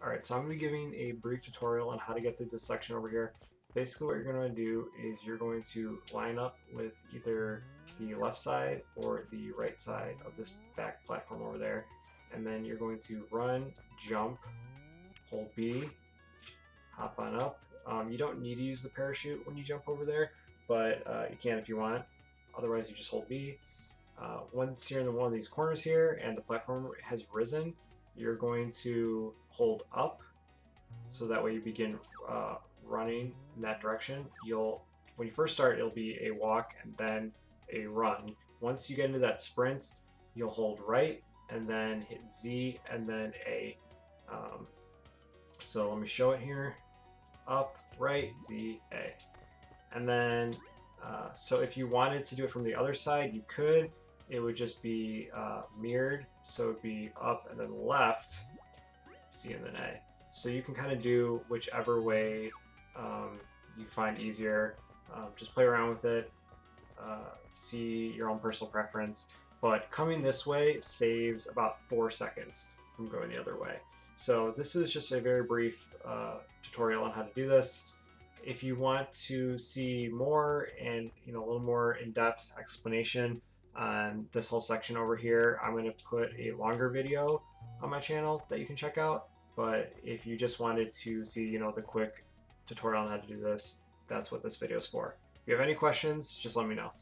Alright, so I'm going to be giving a brief tutorial on how to get through this section over here. Basically what you're going to do is you're going to line up with either the left side or the right side of this back platform over there. And then you're going to run, jump, hold B, hop on up. Um, you don't need to use the parachute when you jump over there, but uh, you can if you want. Otherwise you just hold B. Uh, once you're in one of these corners here and the platform has risen, you're going to hold up so that way you begin uh, running in that direction. You'll, when you first start, it'll be a walk and then a run. Once you get into that sprint, you'll hold right and then hit Z and then A. Um, so let me show it here. Up, right, Z, A. And then, uh, so if you wanted to do it from the other side, you could it would just be uh, mirrored. So it would be up and then left, Z and then A. So you can kind of do whichever way um, you find easier. Um, just play around with it, uh, see your own personal preference. But coming this way saves about four seconds from going the other way. So this is just a very brief uh, tutorial on how to do this. If you want to see more and you know a little more in-depth explanation, on this whole section over here. I'm going to put a longer video on my channel that you can check out. But if you just wanted to see, you know, the quick tutorial on how to do this, that's what this video is for. If you have any questions, just let me know.